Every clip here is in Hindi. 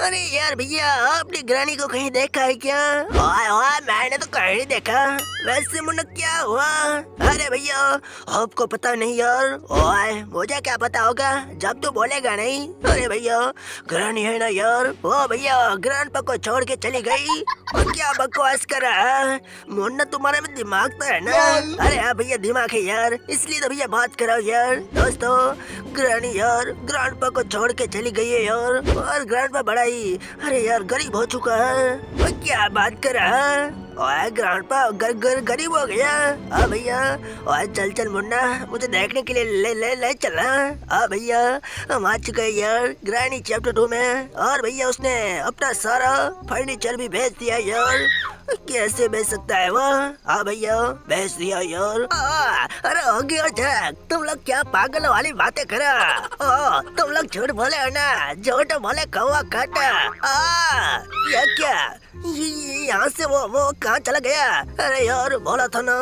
अरे यार भैया, आपने ग्रानी को कहीं देखा है क्या? ओए ओए मैंने तो कहीं देखा। वैसे मुन्ना क्या हुआ? अरे भैया, आपको पता नहीं यार। ओए, मुझे क्या पता होगा? जब तू बोलेगा नहीं। अरे भैया, ग्रानी है ना यार? वो भैया ग्रांड को छोड़ के चली गई। क्या बकवास कर रहा है? मुन्ना तुम्हारे में दिमाग तो है ना? अरे हाँ भैया दिमाग है यार। इसलिए तो भैया बात कराओ यार। दोस्तों ग्रानी यार ग्रांड को छोड़ के चली गई है यार। और ग्रांड बड़ा ही अरे यार गरीब हो चुका है। क्या बात कर रहा है? ओए ग्रांडपा गर, गर, गरीब हो गया। हाँ भैया ओए चल चल मुन्ना मुझे देखने के लिए ले ले ले चलना हाँ। भैया हम आ चुके यार ग्रैनी चैप्टर टू में। और भैया उसने अपना सारा फर्नीचर भी भेज दिया यार। कैसे बेच सकता है वो हाँ भैया बेच दिया यार। अरे हो गया जैक। तुम लोग क्या पागल वाली बातें करा ओ, तुम लोग झूठ बोले हो ना? झूठ बोले कौवा काटा। ये क्या? यहाँ से वो वो कहाँ चला गया? अरे यार बोला था ना।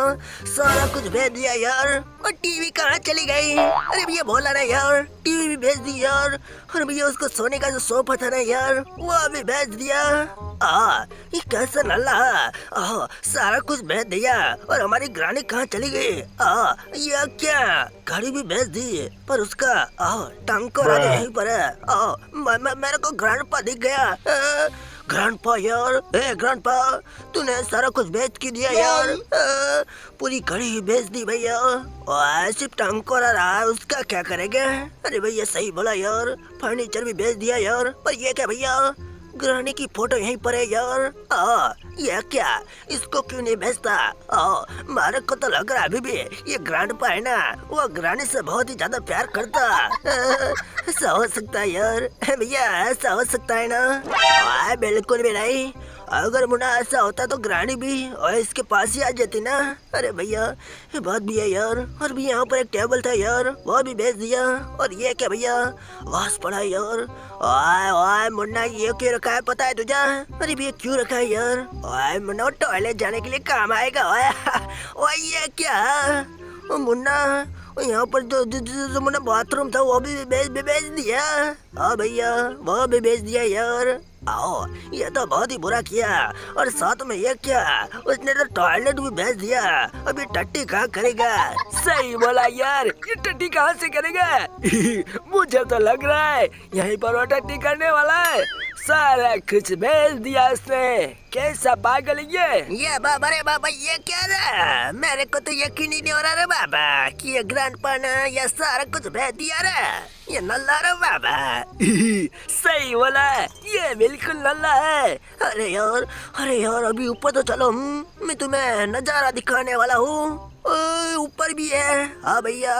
सारा कुछ भेज दिया यार। और टीवी कहाँ चली गई? अरे भैया बोला ना यार। टीवी भी भेज दी यार। और भैया उसको सोने का जो सोफा था ना यार वो भी भेज दिया। आ, ये कैसा नल्ला आ, सारा कुछ भेज दिया। और हमारी ग्रानी कहाँ चली गई? आ, ये क्या? घड़ी भी भेज दी पर उसका को यहीं पर है आ, म, म, मेरे को ग्रांड दिख गया। आ, ग्रैंडपा यार ए ग्रैंडपा तूने सारा कुछ बेच के दिया यार? आ, पूरी घड़ी ही बेच दी भैया। सिर्फ़ टांग को रहा है उसका क्या करेगा? अरे भैया सही बोला यार। फर्नीचर भी बेच दिया यार। पर ये क्या भैया? ग्रहणी की फ़ोटो यहीं पर है यार। आ, ये क्या? इसको क्यों नहीं भेजता? मारे को तो लग रहा अभी भी ये ग्रांड पा है ना वो ग्रानी से बहुत ही ज़्यादा प्यार करता। ऐसा हो सकता है यार। भैया ऐसा हो सकता है ना? बिल्कुल भी नहीं। अगर मुन्ना ऐसा होता तो ग्रानी भी और इसके पास ही आ जाती ना। अरे भैया, ये बात भी है यार। और भी यहाँ पर एक टेबल था यार, वो भी भेज दिया। और ये क्या भैया? वास पड़ा यार। ओए ओए, मुन्ना, ये क्यों रखा है पता है तुझे? अरे भैया, क्यों रखा है यार? ओए, मुन्ना टॉयलेट जाने के लिए काम आएगा। ओए ये क्या? मुन्ना यहाँ पर जो, जो, मुन्ना बाथरूम था वो भी भेज भेज दिया। हाँ भैया वो भी भेज दिया यार। आओ ये तो बहुत ही बुरा किया। और साथ में ये क्या उसने तो टॉयलेट भी भेज दिया। अभी टट्टी कहाँ करेगा? सही बोला यार ये टट्टी कहाँ से करेगा? मुझे तो लग रहा है यहीं पर वो टट्टी करने वाला है। सारा कुछ भेज दिया उसने। कैसा पागल ये? ये बाबा रे बाबा ये क्या रहा मेरे को तो यकीन ही नहीं हो रहा रे बाबा कि ये ग्रैंड पाना ये सारा कुछ भेज दिया रे। ये नल्ला रे बाबा। सही बोला। ये बिल्कुल नल्ला है। अरे यार अरे यार अभी ऊपर तो चलो हम्म, मैं तुम्हें नज़ारा दिखाने वाला हूँ। ऊपर भी है। हाँ भैया,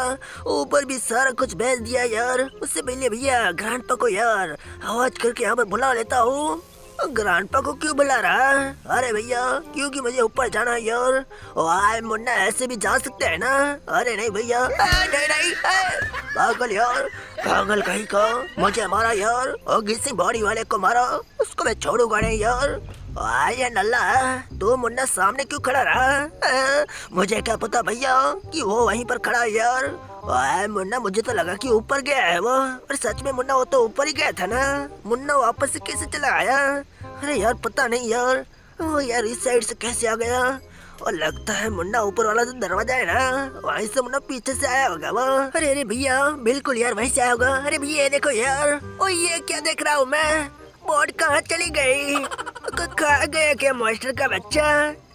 ऊपर भी सारा कुछ भेज दिया यार। उससे पहले भैया ग्रांड पा को यार, आवाज़ करके यहाँ पर बुला लेता हूँ। ग्रांडपा को क्यों बुला रहा है? अरे भैया, क्योंकि मुझे ऊपर जाना है यार। आए मुन्ना, ऐसे भी जा सकते हैं ना? अरे नहीं भैया। नहीं नहीं पागल यार, पागल कहीं का? मुझे मारा यार, और किसी बॉडी वाले को मारा। उसको मैं छोड़ूँगा नहीं यार। आया नल्ला तू मुन्ना सामने क्यों खड़ा रहा? मुझे क्या पता भैया कि वो वहीं पर खड़ा है यार? आए मुन्ना, मुझे तो लगा कि ऊपर गया है वो। और सच में मुन्ना, वो तो ऊपर ही गया था ना। मुन्ना वापस से कैसे चला आया? अरे यार, पता नहीं यार। वो यार इस साइड से कैसे आ गया? और लगता है मुन्ना ऊपर वाला जो दरवाज़ा है ना। वहीं से मुन्ना पीछे से आया होगा वो। अरे अरे भैया, बिल्कुल यार, वहीं से आया होगा। अरे भैया देखो यार। ओ ये क्या देख रहा हूँ मैं? बोर्ड कहाँ चली गई? कहा गया क्या मास्टर का बच्चा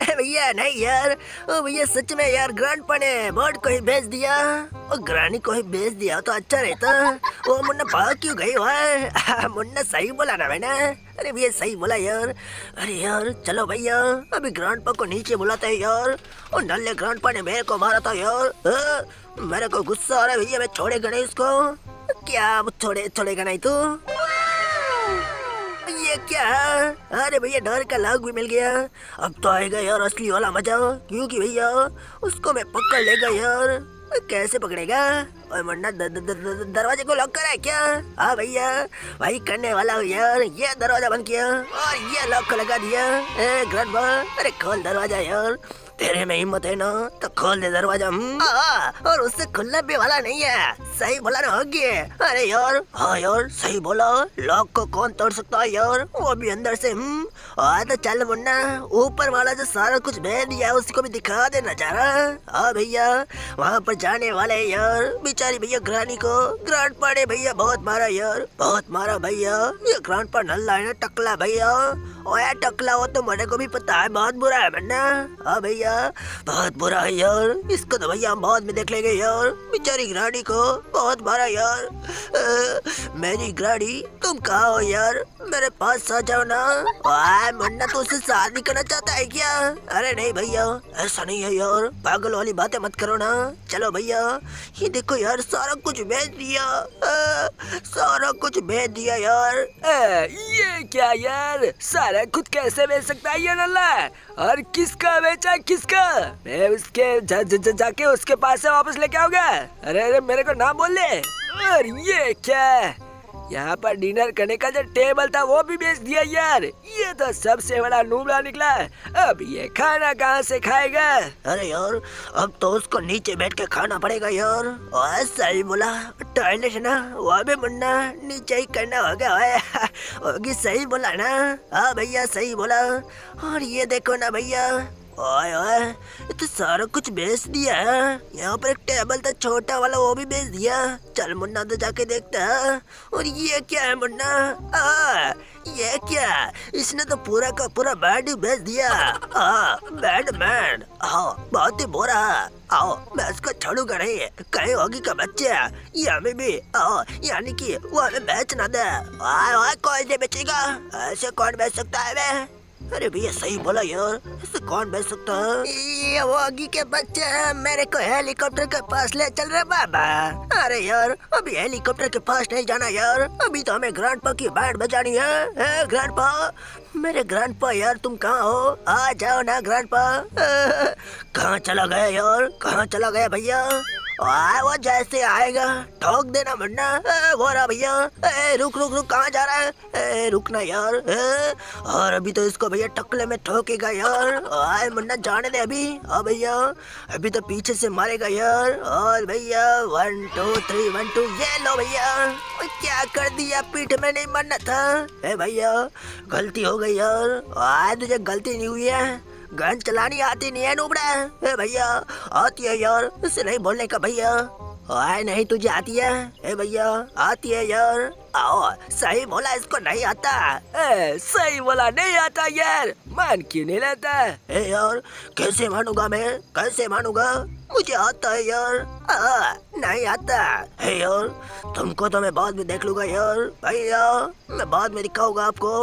भैया नहीं यार। ओ भैया सच में यार ग्रांड पने बोर्ड को ही भेज दिया। और ग्रानी को ही भेज दिया तो अच्छा रहता। वो मुन्ना भाग क्यों गई वहाँ मुन्ना सही बोला ना मैंने। अरे भैया सही बोला यार। अरे यार चलो भैया अभी ग्रांड पा को नीचे बुलाते हैं यार। और नल्ले ग्रांड पा ने मेरे को मारा था यार। आ, मेरे को गुस्सा आ रहा है भैया मैं छोड़ेगा नहीं इसको क्या छोड़े छोड़ेगा नहीं तू? क्या? अरे भैया, डर का लाग भी मिल गया। अब तो आएगा यार, असली वाला मज़ा। क्योंकि भैया? उसको मैं पकड़ लेगा यार। कैसे पकड़ेगा? और मन्ना दरवाजे को लॉक करा है क्या? हाँ भैया। भाई, करने वाला हूँ यार। ये दरवाज़ा बंद किया। और ये लॉक लगा दिया। ए अरे खोल दरवाज़ा यार। तेरे में हिम्मत है ना तो खोल दे दरवाज़ा हम्म? और उससे खुलना भी वाला नहीं है। सही बोला ना, होगी अरे यार हाँ यार, सही बोला। लॉक को कौन तोड़ सकता है यार? वो भी अंदर से हम्म। हाँ तो चल मुन्ना, ऊपर वाला जो सारा कुछ भेज दिया उसको भी दिखा दे नज़ारा हाँ भैया, वहाँ पर जाने वाले यार, बेचारी भैया ग्रानी को, ग्रांड पाड़े भैया बहुत मारा यार, बहुत मारा भैया। ये ग्रांड पर नल्ला है ना, टकला भैया। ओए, टकला हो तो मेरे को भी पता है, बहुत बुरा है मन्ना। हाँ भैया बहुत बुरा है यार। इसको तो भैया हम बाद में देख लेंगे यार। बेचारी ग्रानी को बहुत मारा यार। अ, मेरी ग्रानी तुम कहा हो यार? मेरे पास आ जाओ ना। मुन्ना तो उससे शादी करना चाहता है क्या? अरे नहीं भैया ऐसा नहीं है यार। पागल वाली बातें मत करो ना। चलो भैया ये देखो यार सारा कुछ भेज दिया। अ, सारा कुछ भेज दिया यार। ए, ये क्या यार? सारा खुद कैसे बेच सकता है ये नल्ला और किसका बेचा किसका? मैं उसके जा, जा, जा, उसके पास से वापस लेके आऊँगा। अरे अरे मेरे को ना बोल ले और ये क्या? यहाँ पर डिनर करने का जो टेबल था, वो भी बेच दिया यार। ये तो सबसे बड़ा नूबड़ा निकला अब ये खाना कहाँ से खाएगा? अरे यार, अब तो उसको नीचे बैठ के खाना पड़ेगा यार। और सही बोला। टॉयलेट ना वो भी मुन्ना नीचे ही करना होगा होगी सही बोला ना? हाँ भैया, सही बोला। और ये देखो ना भैया ओए ओए तो सारा कुछ बेच दिया है। यहाँ पर एक टेबल था, छोटा वाला, वो भी बेच दिया। चल मुन्ना तो जाके देखता है। और ये क्या है मुन्ना? ये क्या? इसने तो पूरा का पूरा बेड ही बेच दिया। बेड मैन हाँ बहुत ही बुरा आओ, मैं इसको छोड़ूँगा नहीं कहीं होगी का बच्चे। ये हमें भी। आओ यानी कि वो हमें बेच ना दे। आए कौन नहीं बेचेगा। ऐसे कौन बेच सकता है मैं? अरे भैया सही बोला यार। इसे कौन बेच सकता है? ये वागी के बच्चे हैं मेरे को हेलीकॉप्टर के पास ले चल रहे बाबा। अरे यार अभी हेलीकॉप्टर के पास नहीं जाना यार। अभी तो हमें ग्रैंड पा की बैंड बजानी है, ग्रैंड पा? मेरे ग्रैंड पा यार तुम कहाँ हो? आ जाओ ना ग्रैंड पा। कहाँ चला गया यार? कहाँ चला गया भैया? वो जैसे आएगा। ठोक देना मुन्ना। रहा भैया। रुक रुक रुक कहाँ जा रहा है? ए, रुकना यार। ए, और अभी तो इसको भैया टकले में ठोकेगा यार। आए मुन्ना जाने दे अभी। हाँ भैया अभी तो पीछे से मारेगा यार। और भैया one two three one two ये लो भैया। क्या कर दिया? पीठ में नहीं मरना था। भैया गलती हो गई यार। आज तुझे गलती नहीं हुई है? गन चलानी आती नहीं है नुबड़ा। भैया आती है यार नहीं बोलने का भैया। आए नहीं तुझे आती है? ए भैया आती है यार। आओ सही बोला इसको नहीं आता। ए, सही बोला नहीं आता यार। मान क्यों नहीं लेता? ए यार कैसे मानूँगा मैं? कैसे मानूँगा? मुझे आता है यार। आ, नहीं आता। है यार तुमको तो मैं बाद में देख लूँगा यार। भैया मैं बाद में दिखाऊँगा आपको।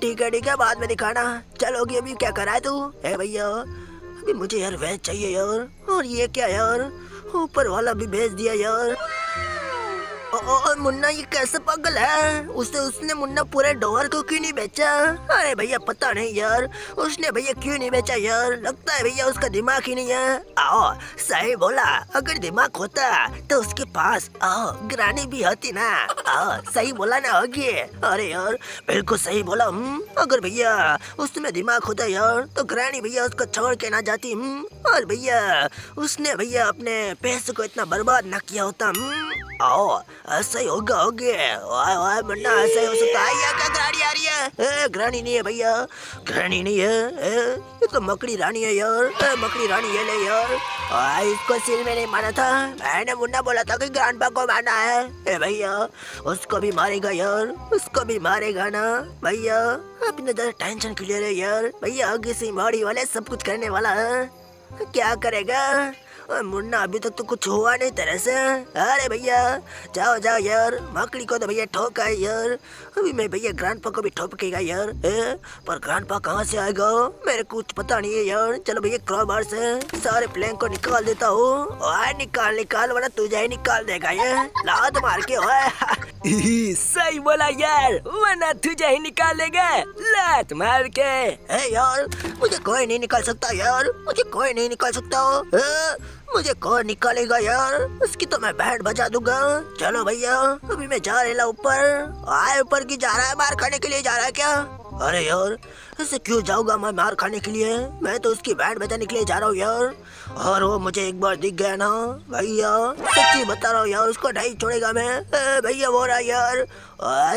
ठीक है ठीक है बाद में दिखाना। चलोगी अभी क्या करा तू? है भैया अभी मुझे यार वेज चाहिए यार। और ये क्या यार? ऊपर वाला भी भेज दिया यार। ओ, मुन्ना ये कैसे पागल है? उसे उसने मुन्ना पूरे डोर को क्यों नहीं बेचा? अरे भैया पता नहीं यार। उसने भैया क्यों नहीं बेचा यार? लगता है भैया उसका दिमाग ही नहीं है। आओ सही बोला। अगर दिमाग होता तो उसके पास आओ ग्रानी भी होती ना। आओ सही बोला ना होगी। अरे यार बिल्कुल सही बोला हम्म। अगर भैया उसमें दिमाग होता यार तो ग्रानी भैया उसको छोड़ के ना जाती हम्म। और भैया उसने भैया अपने पैसे को इतना बर्बाद ना किया होता हम्म। आओ ऐसा ही होगा होगे। वाह वाह मुन्ना ऐसा ही हो सकता है। क्या गाड़ी आ रही है? ए, ग्रानी नहीं है भैया। ग्रानी नहीं है ए, ये तो मकड़ी रानी है यार। ए, मकड़ी रानी ये ले यार। आ, इसको सिल में नहीं माना था। मैंने मुन्ना बोला था कि ग्रांड को मारना है। ए भैया उसको भी मारेगा यार। उसको भी मारेगा ना। भैया अपने जरा टेंशन क्लियर है यार? भैया आगे से बॉडी वाले सब कुछ करने वाला है। क्या करेगा? ओए मुन्ना अभी तक तो कुछ हुआ नहीं तरह से। अरे भैया जाओ जाओ यार मकड़ी को तो भैया ठोका है यार। अभी मैं भैया ग्रांडपा को भी ठोकेगा यार ए? पर ग्रांडपा कहाँ से आएगा? मेरे कुछ पता नहीं है यार। चलो भैया क्रॉबार से सारे प्लेन को निकाल देता हूँ। निकाल निकाल वरना तुझे ही निकाल देगा ये। लात मार के ओए। सही बोला यार वरना तुझे ही निकाल लेगा लात मार के। ए यार मुझे कोई नहीं निकाल सकता यार मुझे कोई नहीं निकाल सकता। ए, मुझे कौन निकालेगा यार? उसकी तो मैं बैंड बजा दूँगा। चलो भैया, अभी मैं जा रहा ऊपर। आए, ऊपर की जा रहा है, मार खाने के लिए जा रहा है क्या? अरे यार, ऐसे क्यों जाऊँगा मैं मार खाने के लिए? मैं तो उसकी बैंड बजाने के लिए जा रहा हूँ यार। और वो मुझे एक बार दिख गया ना। भैया, सच्ची बता रहा हूँ यार, उसको नहीं छोड़ेगा मैं। भैया, वो रहा यार।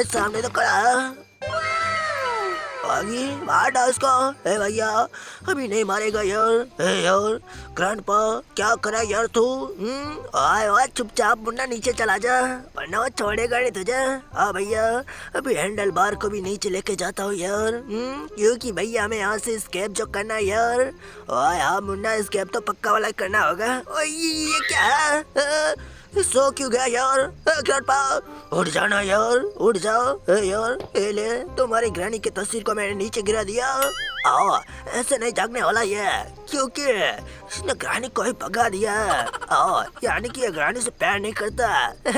सामने तो खड़ा है आगे मार डाल उसको ए भैया, अभी नहीं मारेगा यार। ए यार ग्रैंडपा क्या करा यार तू? हम्म आए आए चुपचाप मुन्ना नीचे चला जा। वरना वो छोड़ेगा नहीं तुझे। हाँ भैया, अभी हैंडल बार को भी नीचे लेके जाता हूँ यार। हम्म क्योंकि भैया हमें यहाँ से स्केप जो करना है यार। आए हाँ मुन्ना स्केप तो पक्का वाला करना होगा। ओए, ये क्या है? सो क्यों गया यार? ग्रैंडपा उठ जाना यार उठ जाओ यार ए ले तुम्हारी ग्रैनी की तस्वीर को मैंने नीचे गिरा दिया। आओ ऐसे नहीं जागने वाला ये क्योंकि इसने ग्रानी को ही भगा दिया आओ यानी कि ये ग्रानी से प्यार नहीं करता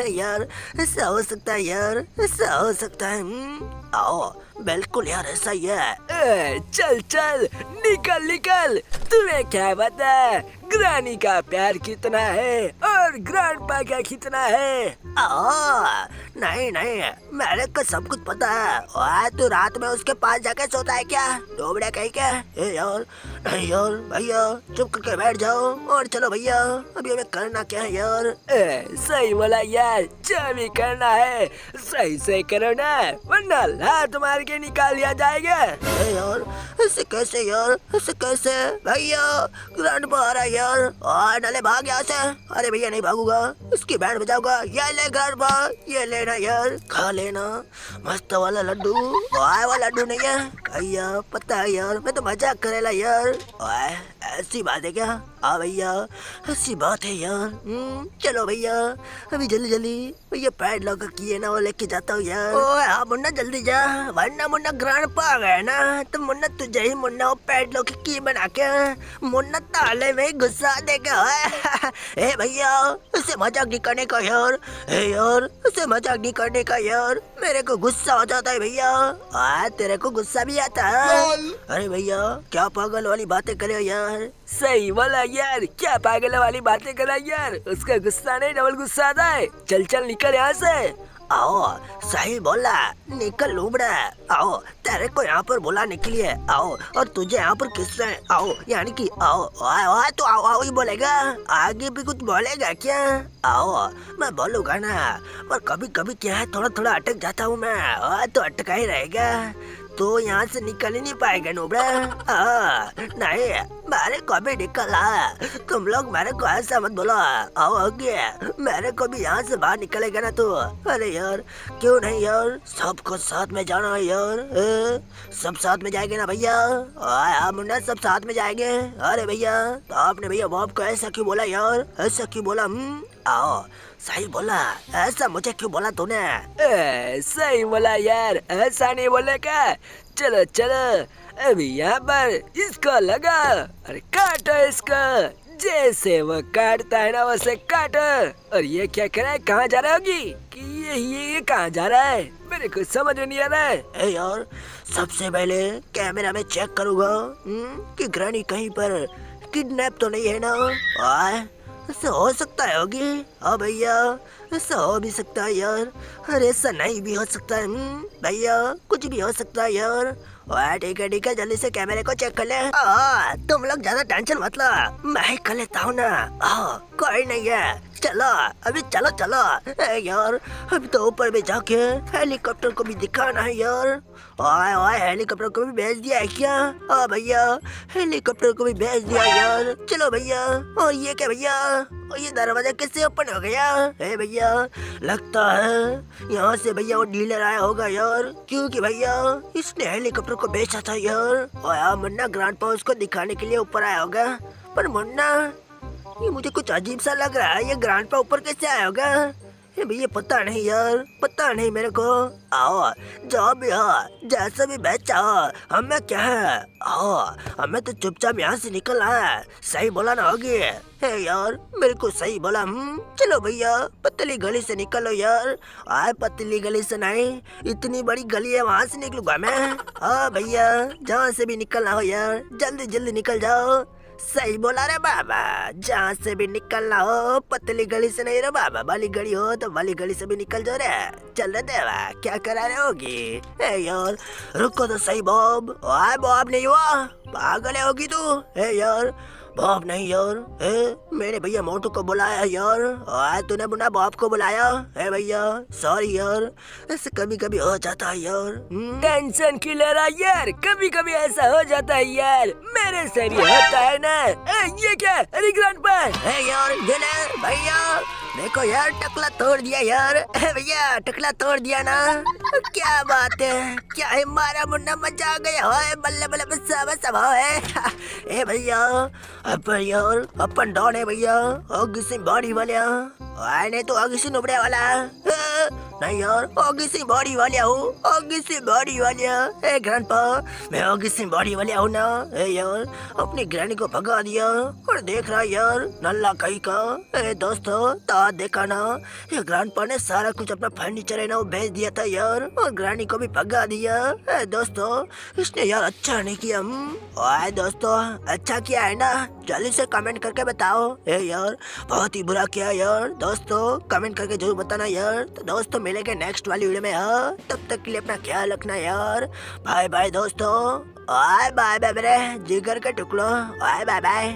यार ऐसा हो सकता है यार ऐसा हो सकता है हम्म? आओ बिल्कुल यार ऐसा ही है। ए, चल चल निकल निकल। तुम्हें क्या पता ग्रानी का प्यार कितना है और ग्रैंडपा का कितना है। नहीं नहीं मेरे को सब कुछ पता है। और तू रात में उसके पास जाके सोता है क्या? डोबड़े कहीं क्या? ए यार नहीं यार भैया चुप करके बैठ जाओ। और चलो भैया अभी हमें करना क्या है यार? ए, सही बोला यार जो भी करना है सही से करो ना वरना लात मार के निकाल लिया जाएगा। ए यार ऐसे कैसे यार ऐसे कैसे? भैया ग्रैंड आ रहा है यार। और भाग यहाँ से। अरे भैया, नहीं भागूँगा। उसकी बैंड बजाऊँगा ये ले ग्रैंड ये लेना यार। खा लेना। मस्त वाला लड्डू। आए वाला लड्डू नहीं है। भैया, पता है यार, मैं तो मज़ाक करेला यार। ऐसी बात है क्या? हाँ भैया ऐसी बात है यार। हम्म, चलो भैया अभी जल्दी जल्दी भैया पैड लॉक किए ना वो लेके जाता हूँ यार। ओए हाँ मुन्ना जल्दी जा। वरना मुन्ना ग्रांड पा गया ना तो मुन्ना तुझे ही मुन्ना वो पैड लॉक की बना के मुन्ना ताले में गुस्सा देगा। ए भैया उसे मज़ाक नहीं करने का यार। ए यार उसे मज़ाक नहीं करने का यार। मेरे को गुस्सा हो जाता है भैया। आ तेरे को गुस्सा भी आता है। अरे भैया क्या पागल वाली बातें करे यार। सही बोला यार, क्या पागल वाली बातें करा यार? उसका गुस्सा नहीं डबल गुस्सा आता है। चल चल, निकल यहाँ से। आओ सही बोला, निकल लूबड़ा। आओ, तेरे को यहाँ पर बुलाने के लिए। आओ, और तुझे यहाँ पर किससे आओ, यानी कि आओ आओ तो आओ आओ ही बोलेगा। आगे भी कुछ बोलेगा क्या? आओ, मैं बोलूँगा ना। पर कभी कभी क्या है थोड़ा थोड़ा अटक जाता हूँ मैं। तो अटका ही रहेगा। तो यहाँ से निकल ही नहीं पाएगा नोबड़ा। नहीं, मेरे को भी निकला तुम लोग मेरे को ऐसा मत बोलो। आओ आगे मेरे को भी यहाँ से बाहर निकलेगा ना तो। अरे यार, क्यों नहीं यार? सबको साथ में जाना है यार, ए? सब साथ में जाएँगे ना भैया? मुन्ना, सब साथ में जाएँगे। अरे भैया तो आपने भैया बाप को ऐसा क्यों बोला यार? ऐसा क्यों बोला हम्म? आओ सही बोला ऐसा मुझे क्यों बोला तूने? सही बोला यार ऐसा नहीं बोले क्या चलो चलो अभी यहाँ पर इसको लगा अरे काटो इसको। जैसे वो काटता है ना वैसे काटो। और ये क्या कर रहा है कहाँ जा रहा होगी? कि ये ये, ये कहाँ जा रहा है? मेरे को समझ में नहीं आ रहा है। यार सबसे पहले कैमरा में चेक करूँगा हम्म, कि ग्रानी कहीं पर किडनैप तो नहीं है ना? ऐसा हो सकता है होगी? हाँ भैया ऐसा हो भी सकता है यार। अरे ऐसा नहीं भी हो सकता है हम्म, भैया कुछ भी हो सकता है यार। ठीक है ठीक है जल्दी से कैमरे को चेक कर ले। आ, तुम लोग ज़्यादा टेंशन मत लो। मैं कर लेता हूँ ना। आ, कोई नहीं है। चलो अभी चलो चलो। यार अभी तो ऊपर भी जाके हेलीकॉप्टर को भी दिखाना है यार। ओए ओए हेलीकॉप्टर को भी भेज दिया है क्या? हाँ भैया, हेलीकॉप्टर को भी भेज दिया यार। चलो भैया, और ये क्या भैया? और ये दरवाज़ा कैसे ओपन हो गया? ए भैया, लगता है यहाँ से भैया वो डीलर आया होगा यार। क्योंकि भैया, इसने हेलीकॉप्टर को बेचा था यार। और यार मुन्ना ग्रांड पाउस को दिखाने के लिए ऊपर आया होगा। पर मुन्ना, ये मुझे कुछ अजीब सा लग रहा है। ये ग्रांड पा ऊपर कैसे आया होगा? भैया पता नहीं यार, पता नहीं मेरे को। आओ जो भी, हो, जैसे भी बेचा हमें क्या है? आओ, हमें तो चुपचाप यहाँ से निकल है। सही बोला ना होगी? है यार मेरे को सही बोला हम्म चलो भैया, पतली गली से निकलो यार। आए पतली गली से नहीं, इतनी बड़ी गली है, वहाँ से निकलूँगा मैं। हाँ भैया, जहाँ से भी निकलना हो यार जल्दी जल्दी निकल जाओ। सही बोला रे बाबा। जहाँ से भी निकलना हो, पतली गली से नहीं रे बाबा, वाली गली हो तो वाली गली से भी निकल जाओ रे। चल रहे देवा, क्या करा रहे होगी? ए यार, रुको तो सही, बॉब। बॉब, नहीं हुआ? पागल होगी तू? ए यार बॉब नहीं यार ए मेरे भैया मोटू को बुलाया यार। आए तूने बुना बाप को बुलाया। है भैया? सॉरी यार ऐसे कभी कभी हो जाता है यार? टेंशन की ले रहा यार कभी कभी ऐसा हो जाता है यार। मेरे से भी होता है ना। ए, ये क्या? अरे ग्रैंड पर। है यार भैया। देखो यार, टकला तोड़ दिया यार। भैया, टकला तोड़ दिया ना। क्या बात है? क्या है? मारा मुन्ना मज़ा गया। है बल्ले बल्ले बस्सा बस्सा है ए भैया अपन यार अपन डॉन है भैया। होगी सी बॉडी वाले आए नहीं तो होगी सी नुबड़े वाला। नहीं यार होगी सी बॉडी वाले हूँ। होगी सी बॉडी वाले ए ग्रैंडपा मैं होगी सी बॉडी वाले हूँ ना। ए यार, अपनी ग्रैंडी को भगा दिया। और देख रहा यार, नल्ला कहीं का। ए दोस्तों तो देखा ना? ये ग्रैंडपा ने सारा कुछ अपना फर्नीचर है ना, वो भेज दिया था यार, और ग्रैंडी को भी भगा दिया। ए, दोस्तों, इसने यार अच्छा नहीं किया हम्म? ओए, दोस्तों अच्छा किया है ना? जल्दी से कमेंट करके बताओ। ए, यार, बहुत ही बुरा किया यार। दोस्तों कमेंट करके ज़रूर बताना यार। तो दोस्तों, मिलेंगे नेक्स्ट वाली वीडियो में हाँ? तब तक के लिए अपना ख्याल रखना यार। बाय बाय दोस्तों। बाय बाय बाय मेरे जिगर के टुकड़ों। Bye bye bye